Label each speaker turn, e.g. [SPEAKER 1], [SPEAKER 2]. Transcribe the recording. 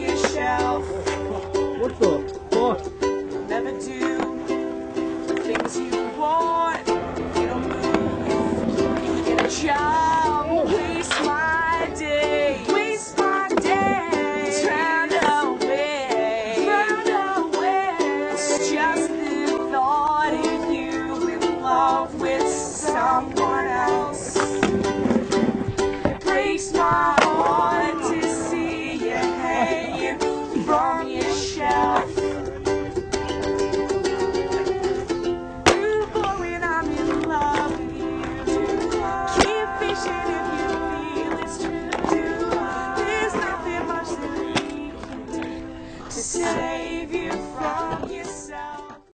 [SPEAKER 1] yourself. What the fuck? Never do things you want. You don't move. Get a job. Oh. Waste my day. Waste my day. Drown away. Drown away. It's just the thought of you in love with someone else. It breaks my save you from yourself.